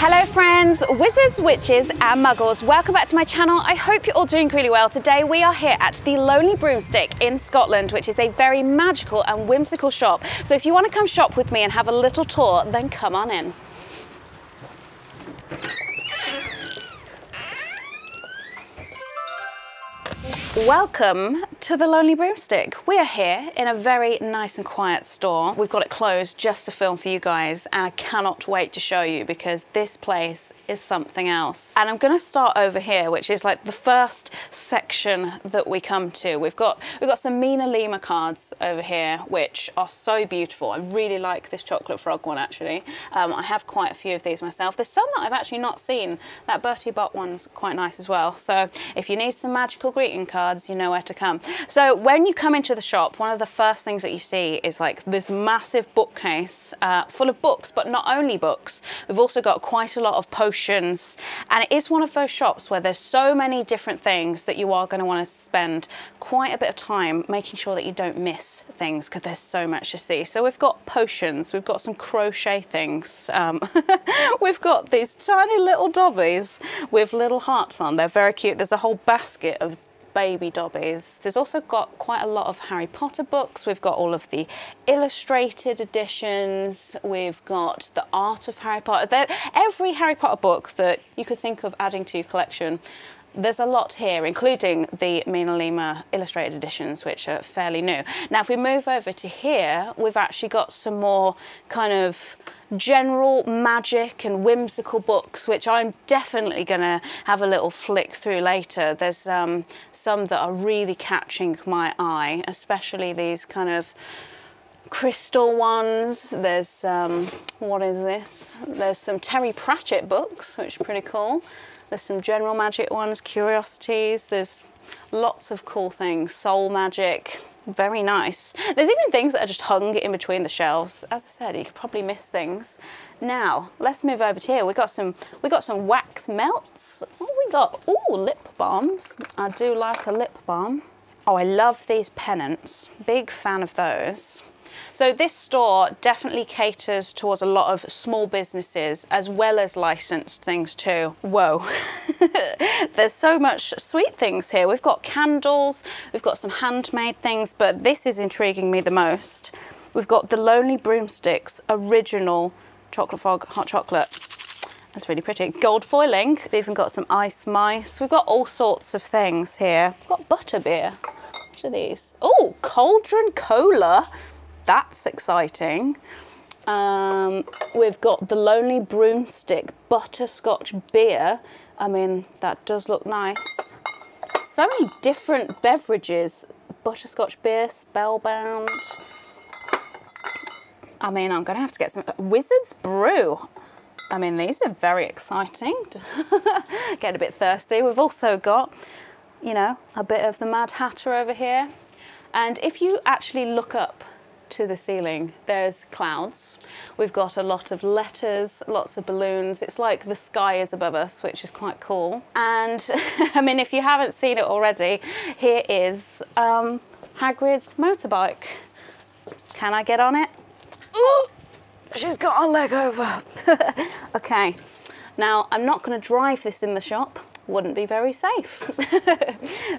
Hello friends, wizards, witches and muggles. Welcome back to my channel. I hope you're all doing really well. Today we are here at the Lonely Broomstick in Scotland, which is a very magical and whimsical shop. So if you want to come shop with me and have a little tour, then come on in. Welcome to the Lonely Broomstick. We are here in a very nice and quiet store. We've got it closed just to film for you guys and I cannot wait to show you because this place is something else. And I'm gonna start over here, which is like the first section that we come to. We've got we've got some MinaLima cards over here, which are so beautiful. I really like this chocolate frog one actually. Um, I have quite a few of these myself. There's some that I've actually not seen. That Bertie Bott one's quite nice as well. So if you need some magical greeting cards, you know where to come. So when you come into the shop, one of the first things that you see is like this massive bookcase uh, full of books, but not only books. We've also got quite a lot of potions potions. And it is one of those shops where there's so many different things that you are going to want to spend quite a bit of time making sure that you don't miss things because there's so much to see. So we've got potions, we've got some crochet things, um, we've got these tiny little dobbies with little hearts on. They're very cute. There's a whole basket of baby dobbies. There's also got quite a lot of Harry Potter books. We've got all of the illustrated editions. We've got the art of Harry Potter. They're, every Harry Potter book that you could think of adding to your collection there's a lot here, including the MinaLima illustrated editions, which are fairly new. Now, if we move over to here, we've actually got some more kind of general magic and whimsical books, which I'm definitely going to have a little flick through later. There's um, some that are really catching my eye, especially these kind of crystal ones. There's, um, what is this? There's some Terry Pratchett books, which are pretty cool. There's some general magic ones, curiosities. There's lots of cool things, soul magic, very nice. There's even things that are just hung in between the shelves. As I said, you could probably miss things. Now, let's move over to here. We got some we got some wax melts. What we got? Oh, lip balms. I do like a lip balm. Oh, I love these pennants. Big fan of those. So this store definitely caters towards a lot of small businesses as well as licensed things too. Whoa, there's so much sweet things here. We've got candles, we've got some handmade things, but this is intriguing me the most. We've got the Lonely Broomsticks original chocolate frog hot chocolate. That's really pretty. Gold foiling. We've even got some ice mice. We've got all sorts of things here. We've got butterbeer. What are these? Oh, cauldron cola that's exciting. Um, we've got the Lonely Broomstick Butterscotch Beer. I mean, that does look nice. So many different beverages. Butterscotch Beer, Spellbound. I mean, I'm gonna have to get some, Wizard's Brew. I mean, these are very exciting. get a bit thirsty. We've also got, you know, a bit of the Mad Hatter over here. And if you actually look up to the ceiling. There's clouds. We've got a lot of letters, lots of balloons. It's like the sky is above us, which is quite cool. And I mean, if you haven't seen it already, here is um, Hagrid's motorbike. Can I get on it? Ooh, she's got her leg over. okay, now I'm not gonna drive this in the shop wouldn't be very safe.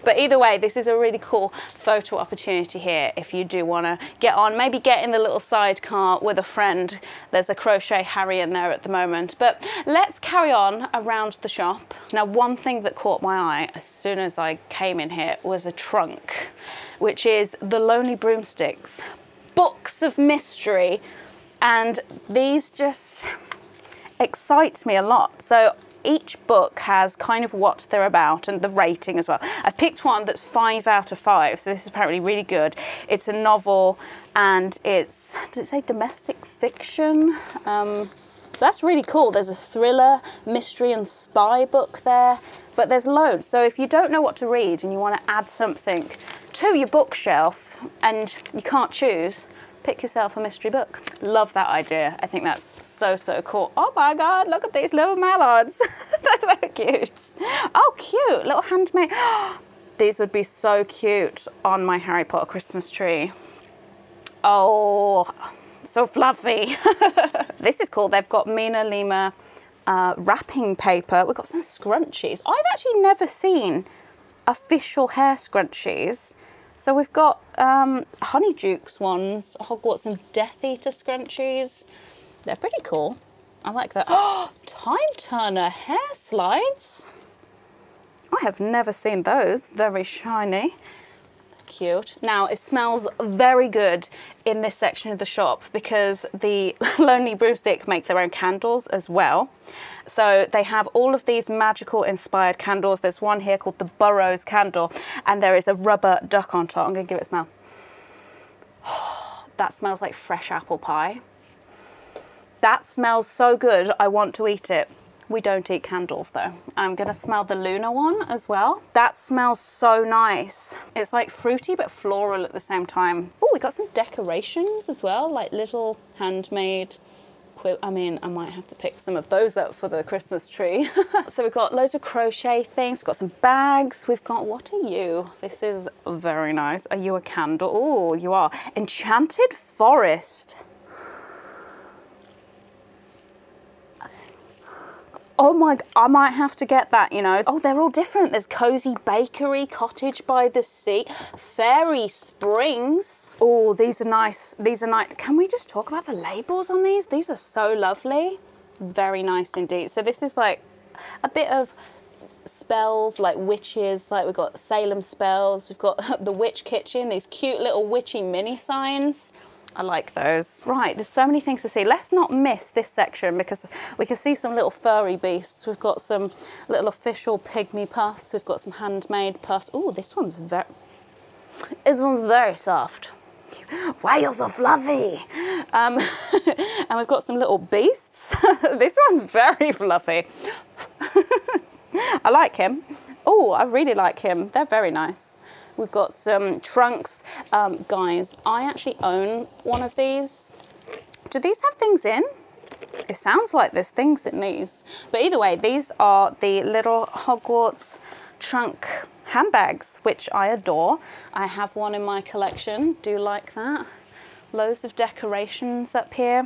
but either way, this is a really cool photo opportunity here if you do want to get on, maybe get in the little sidecar with a friend. There's a crochet Harry in there at the moment. But let's carry on around the shop. Now, one thing that caught my eye as soon as I came in here was a trunk, which is the Lonely Broomsticks, books of mystery. And these just excite me a lot. So each book has kind of what they're about and the rating as well. I've picked one that's five out of five, so this is apparently really good. It's a novel and it's, does it say domestic fiction? Um, that's really cool. There's a thriller, mystery and spy book there, but there's loads. So if you don't know what to read and you want to add something to your bookshelf and you can't choose, pick yourself a mystery book. Love that idea. I think that's so, so cool. Oh my God, look at these little mallards. They're so cute. Oh, cute, little handmade. these would be so cute on my Harry Potter Christmas tree. Oh, so fluffy. this is cool. They've got MinaLima uh, wrapping paper. We've got some scrunchies. I've actually never seen official hair scrunchies. So we've got um, Honeydukes ones, Hogwarts and Death Eater scrunchies. They're pretty cool. I like that. Oh, Time Turner hair slides. I have never seen those. Very shiny. Cute. Now it smells very good in this section of the shop because the Lonely Broomstick make their own candles as well. So they have all of these magical inspired candles. There's one here called the Burrows candle and there is a rubber duck on top. I'm gonna give it a smell. that smells like fresh apple pie. That smells so good, I want to eat it. We don't eat candles though. I'm gonna smell the Luna one as well. That smells so nice. It's like fruity but floral at the same time. Oh, we got some decorations as well, like little handmade I mean, I might have to pick some of those up for the Christmas tree. so we've got loads of crochet things. We've got some bags. We've got, what are you? This is very nice. Are you a candle? Oh, you are. Enchanted Forest. Oh my, I might have to get that, you know. Oh, they're all different. There's Cozy Bakery, Cottage by the Sea, Fairy Springs. Oh, these are nice. These are nice. Can we just talk about the labels on these? These are so lovely. Very nice indeed. So this is like a bit of spells like witches like we've got Salem spells we've got the witch kitchen these cute little witchy mini signs I like those. Right, there's so many things to see. Let's not miss this section because we can see some little furry beasts. We've got some little official pygmy puffs. We've got some handmade puffs. Oh, this one's very, this one's very soft. Why are you're so fluffy? Um, and we've got some little beasts. this one's very fluffy. I like him. Oh, I really like him. They're very nice. We've got some trunks. Um, guys, I actually own one of these. Do these have things in? It sounds like there's things in these. But either way, these are the little Hogwarts trunk handbags, which I adore. I have one in my collection, do like that. Loads of decorations up here.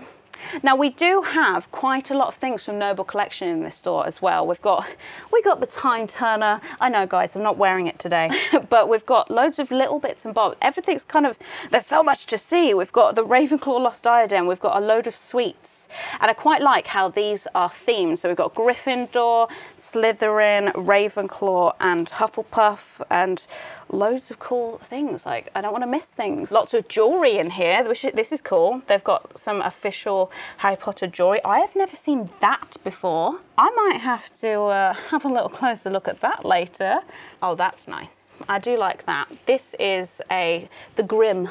Now we do have quite a lot of things from Noble Collection in this store as well. We've got we got the Time Turner. I know guys, I'm not wearing it today, but we've got loads of little bits and bobs. Everything's kind of there's so much to see. We've got the Ravenclaw Lost Diadem. We've got a load of sweets, and I quite like how these are themed. So we've got Gryffindor, Slytherin, Ravenclaw, and Hufflepuff, and loads of cool things. Like, I don't want to miss things. Lots of jewellery in here, which this is cool. They've got some official Harry Potter jewellery. I have never seen that before. I might have to uh, have a little closer look at that later. Oh, that's nice. I do like that. This is a the Grim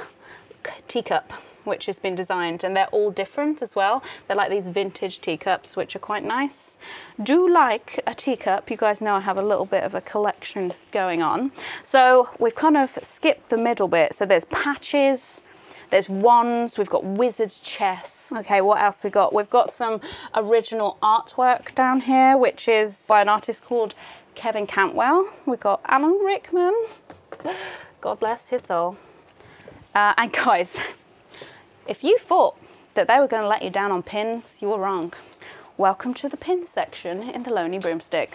teacup which has been designed and they're all different as well. They're like these vintage teacups which are quite nice. Do like a teacup, you guys know I have a little bit of a collection going on. So we've kind of skipped the middle bit. So there's patches, there's wands, we've got wizard's chess. Okay, what else we got? We've got some original artwork down here, which is by an artist called Kevin Cantwell. We've got Alan Rickman. God bless his soul. Uh, and guys, if you thought that they were going to let you down on pins, you were wrong. Welcome to the pin section in the Lonely Broomstick.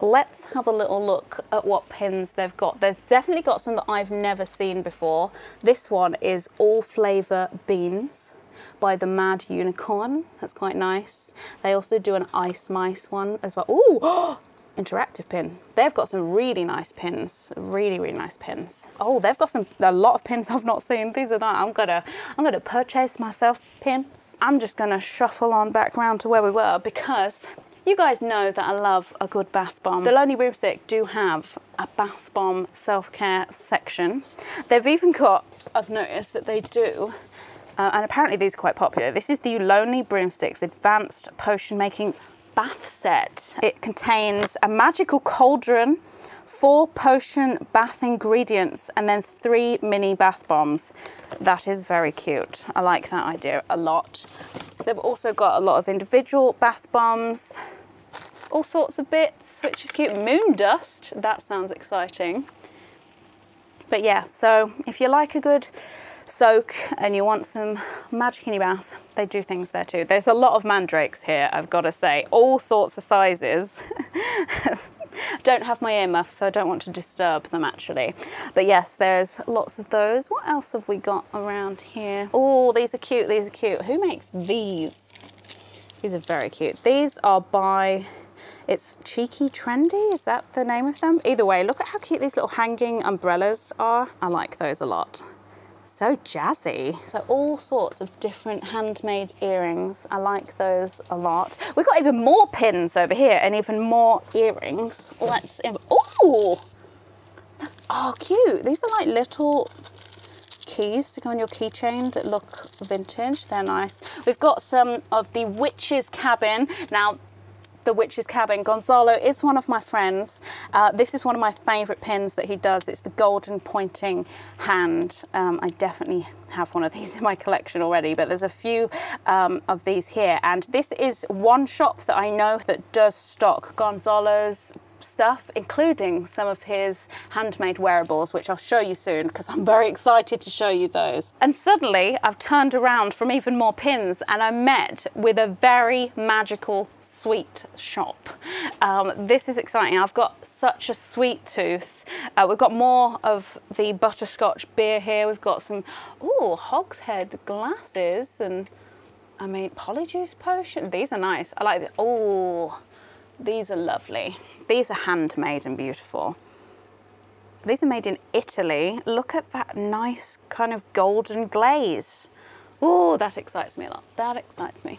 Let's have a little look at what pins they've got. They've definitely got some that I've never seen before. This one is All Flavour Beans by the Mad Unicorn. That's quite nice. They also do an Ice Mice one as well. Ooh, interactive pin. They've got some really nice pins, really, really nice pins. Oh, they've got some, a lot of pins I've not seen. These are not, I'm gonna, I'm gonna purchase myself pins. I'm just gonna shuffle on back round to where we were because you guys know that I love a good bath bomb. The Lonely Broomstick do have a bath bomb self-care section. They've even got, I've noticed that they do, uh, and apparently these are quite popular. This is the Lonely Broomsticks Advanced Potion Making bath set. It contains a magical cauldron, four potion bath ingredients, and then three mini bath bombs. That is very cute. I like that idea a lot. They've also got a lot of individual bath bombs, all sorts of bits, which is cute. Moon dust, that sounds exciting. But yeah, so if you like a good soak and you want some magic in your bath, they do things there too. There's a lot of mandrakes here, I've got to say, all sorts of sizes. don't have my earmuffs, so I don't want to disturb them actually. But yes, there's lots of those. What else have we got around here? Oh, these are cute, these are cute. Who makes these? These are very cute. These are by, it's Cheeky Trendy, is that the name of them? Either way, look at how cute these little hanging umbrellas are. I like those a lot. So jazzy. So all sorts of different handmade earrings. I like those a lot. We've got even more pins over here and even more earrings. Let's, oh, oh cute. These are like little keys to go on your keychain that look vintage. They're nice. We've got some of the Witch's Cabin. Now, the Witch's Cabin. Gonzalo is one of my friends. Uh, this is one of my favourite pins that he does. It's the golden pointing hand. Um, I definitely have one of these in my collection already, but there's a few um, of these here. And this is one shop that I know that does stock Gonzalo's stuff, including some of his handmade wearables, which I'll show you soon because I'm very excited to show you those. And suddenly I've turned around from even more pins and I met with a very magical sweet shop. Um, this is exciting. I've got such a sweet tooth. Uh, we've got more of the butterscotch beer here. We've got some, oh, hogshead glasses and I mean, polyjuice potion. These are nice. I like oh, these are lovely. These are handmade and beautiful. These are made in Italy. Look at that nice kind of golden glaze. Oh, that excites me a lot. That excites me.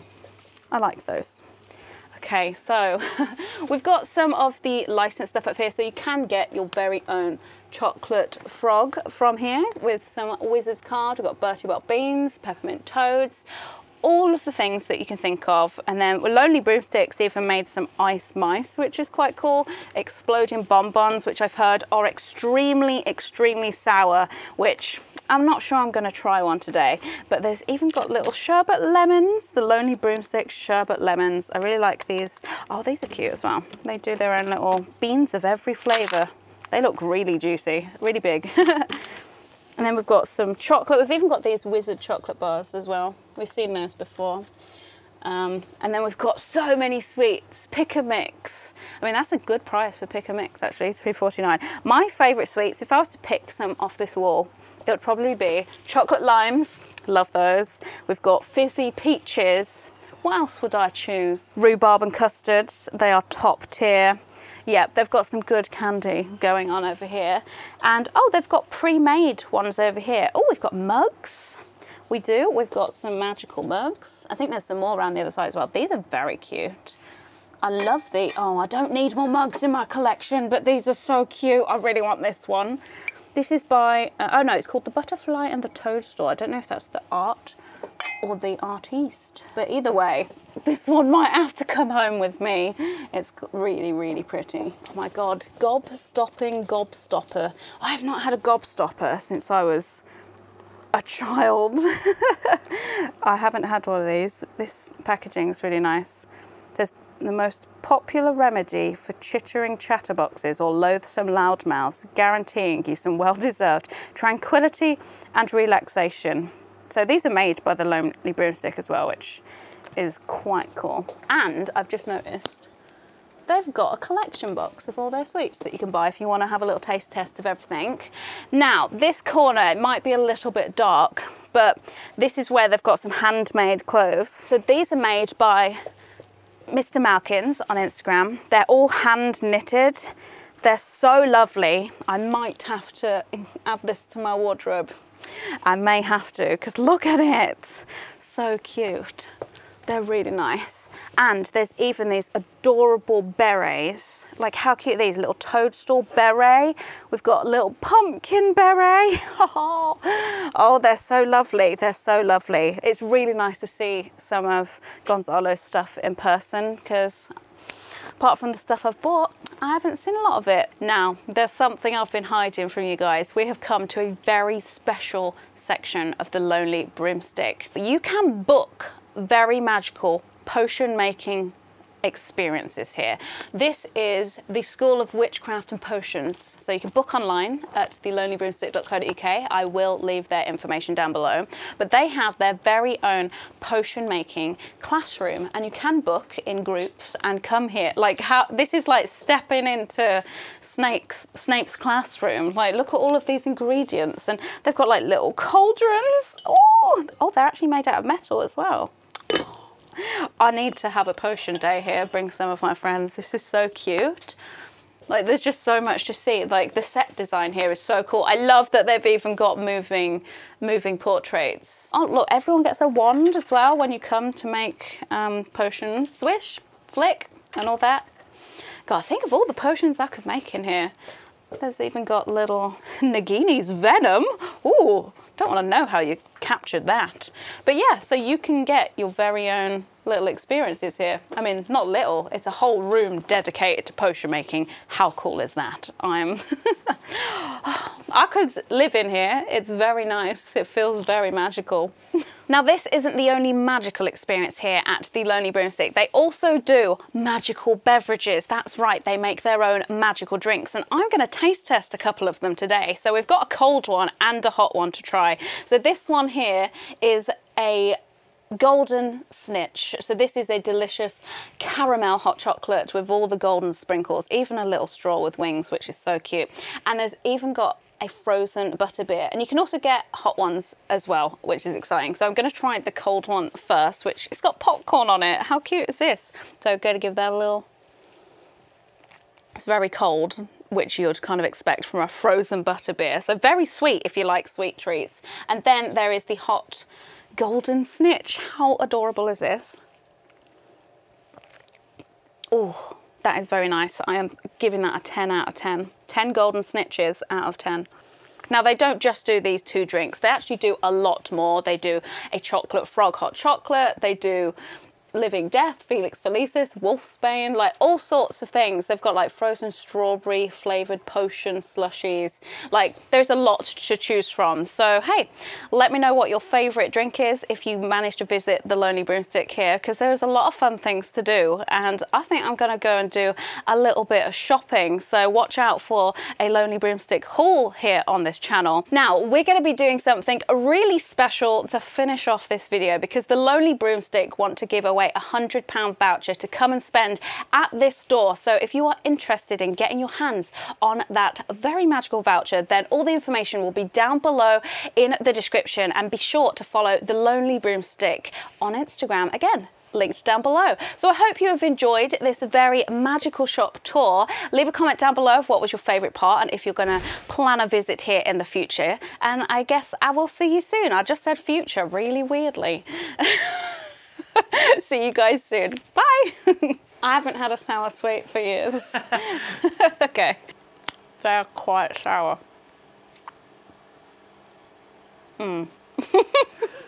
I like those. Okay, so we've got some of the licensed stuff up here. So you can get your very own chocolate frog from here with some Wizards card. We've got Bertie Bott beans, peppermint toads, all of the things that you can think of. And then Lonely Broomsticks even made some ice mice, which is quite cool. Exploding bonbons, which I've heard are extremely, extremely sour, which I'm not sure I'm gonna try one today. But there's even got little sherbet lemons, the Lonely Broomsticks sherbet lemons. I really like these. Oh, these are cute as well. They do their own little beans of every flavor. They look really juicy, really big. And then we've got some chocolate. We've even got these wizard chocolate bars as well. We've seen those before. Um, and then we've got so many sweets. Pick a mix. I mean, that's a good price for pick a mix, actually, three forty nine. My favourite sweets, if I was to pick some off this wall, it would probably be chocolate limes. Love those. We've got fizzy peaches. What else would I choose? Rhubarb and custards. They are top tier. Yep, they've got some good candy going on over here. And oh, they've got pre-made ones over here. Oh, we've got mugs. We do, we've got some magical mugs. I think there's some more around the other side as well. These are very cute. I love the, oh, I don't need more mugs in my collection, but these are so cute. I really want this one. This is by, uh, oh no, it's called The Butterfly and the Toadstool. I don't know if that's the art or the artiste. But either way, this one might have to come home with me. It's really, really pretty. Oh my God, gob stopping gobstopper. I have not had a gobstopper since I was a child. I haven't had one of these. This packaging is really nice. It says the most popular remedy for chittering chatterboxes or loathsome loudmouths, guaranteeing you some well-deserved tranquility and relaxation. So these are made by the Lonely Broomstick as well, which is quite cool. And I've just noticed they've got a collection box of all their sweets that you can buy if you want to have a little taste test of everything. Now, this corner, it might be a little bit dark, but this is where they've got some handmade clothes. So these are made by Mr. Malkins on Instagram. They're all hand knitted. They're so lovely. I might have to add this to my wardrobe. I may have to, because look at it. So cute. They're really nice. And there's even these adorable berets. Like how cute these? Little toadstool beret. We've got a little pumpkin beret. oh, they're so lovely. They're so lovely. It's really nice to see some of Gonzalo's stuff in person because apart from the stuff I've bought, I haven't seen a lot of it. Now, there's something I've been hiding from you guys. We have come to a very special section of the Lonely Broomstick. You can book very magical potion making experiences here. This is the School of Witchcraft and Potions. So you can book online at thelonelybroomstick.co.uk. I will leave their information down below. But they have their very own potion making classroom and you can book in groups and come here. Like how this is like stepping into Snape's Snape's classroom. Like look at all of these ingredients and they've got like little cauldrons. Oh, oh they're actually made out of metal as well. I need to have a potion day here, bring some of my friends. This is so cute. Like there's just so much to see. Like the set design here is so cool. I love that they've even got moving moving portraits. Oh look, everyone gets a wand as well when you come to make um, potions. Swish, flick, and all that. God, think of all the potions I could make in here. There's even got little Nagini's venom. Ooh, don't want to know how you captured that. But yeah, so you can get your very own little experiences here. I mean, not little, it's a whole room dedicated to potion making. How cool is that? I'm, I could live in here. It's very nice. It feels very magical. Now this isn't the only magical experience here at the Lonely Broomstick. They also do magical beverages. That's right, they make their own magical drinks and I'm gonna taste test a couple of them today. So we've got a cold one and a hot one to try. So this one here is a golden snitch. So this is a delicious caramel hot chocolate with all the golden sprinkles, even a little straw with wings, which is so cute. And there's even got a frozen butter beer. And you can also get hot ones as well, which is exciting. So I'm gonna try the cold one first, which it's got popcorn on it. How cute is this? So I'm gonna give that a little, it's very cold, which you'd kind of expect from a frozen butter beer. So very sweet if you like sweet treats. And then there is the hot golden snitch. How adorable is this? Oh, that is very nice. I am giving that a 10 out of 10. 10 golden snitches out of 10. Now they don't just do these two drinks, they actually do a lot more. They do a chocolate frog hot chocolate, they do Living Death, Felix Felicis, Wolfsbane, like all sorts of things. They've got like frozen strawberry flavoured potion slushies. Like there's a lot to choose from. So hey, let me know what your favourite drink is if you manage to visit the Lonely Broomstick here because there's a lot of fun things to do and I think I'm going to go and do a little bit of shopping. So watch out for a Lonely Broomstick haul here on this channel. Now we're going to be doing something really special to finish off this video because the Lonely Broomstick want to give away away a £100 voucher to come and spend at this store. So if you are interested in getting your hands on that very magical voucher, then all the information will be down below in the description and be sure to follow The Lonely Broomstick on Instagram. Again, linked down below. So I hope you have enjoyed this very magical shop tour. Leave a comment down below of what was your favourite part and if you're going to plan a visit here in the future. And I guess I will see you soon. I just said future really weirdly. See you guys soon. Bye. I haven't had a sour sweet for years. okay. They're quite sour. Hmm.